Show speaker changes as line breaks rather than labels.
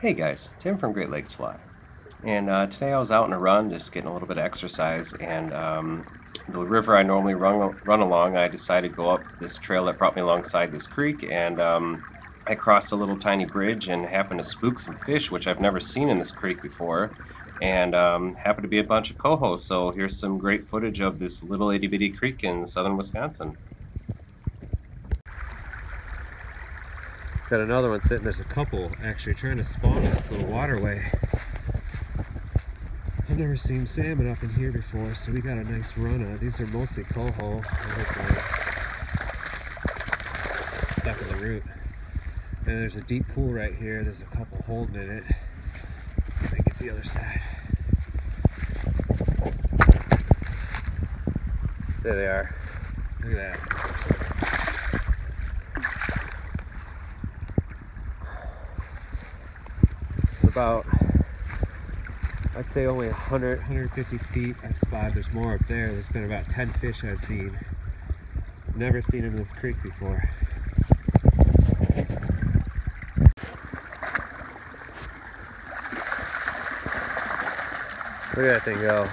Hey guys, Tim from Great Lakes Fly. And uh, today I was out on a run, just getting a little bit of exercise, and um, the river I normally run, run along, I decided to go up this trail that brought me alongside this creek, and um, I crossed a little tiny bridge and happened to spook some fish, which I've never seen in this creek before, and um, happened to be a bunch of coho, so here's some great footage of this little itty bitty creek in southern Wisconsin.
Got another one sitting. There's a couple actually trying to spawn in this little waterway. I've never seen salmon up in here before, so we got a nice run on. These are mostly coho. Stuck in the root. And there's a deep pool right here. There's a couple holding in it. Let's see if I get the other side. There they are. Look at that. About, I'd say only 100, 150 feet I've spotted. There's more up there. There's been about 10 fish I've seen. Never seen them in this creek before. Look at that thing go.